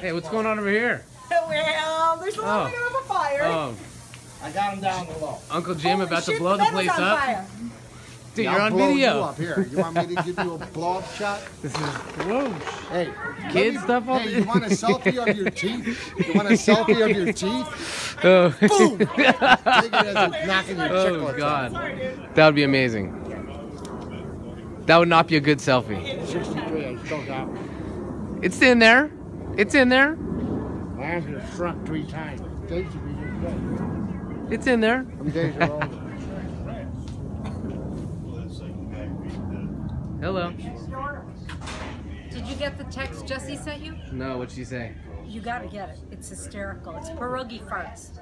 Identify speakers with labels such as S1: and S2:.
S1: Hey, what's going on over here?
S2: Well, there's a little
S1: Oh.
S2: bit of a fire.
S1: Oh,
S3: I got him down below.
S1: Uncle Jim
S2: Holy
S1: about to blow the
S2: metal's
S1: place up.
S2: fire.
S1: Dude,
S3: Yeah,
S1: you're
S3: I'll
S1: on
S3: blow You
S1: video.
S3: up here. You want me to give you a blow up shot?
S1: This is whoa.
S3: Hey,
S1: Kid
S3: let me-
S1: stuff all
S3: Hey, you want a selfie of your teeth? You want a selfie of your teeth?
S1: Oh,
S3: Boom! Take it as it's knocking your
S1: oh God,
S3: off.
S1: that would be amazing. That would not be a good selfie.
S3: 63, I
S1: It's in there. It's in there.
S3: Lance has shrunk three times. Days to be just dead.
S1: It's in there.
S3: Them days are over.
S1: Hello.
S4: Did you get the text Jesse sent you?
S1: No, what'd she say?
S4: You gotta get it. It's hysterical. It's pierogi farts.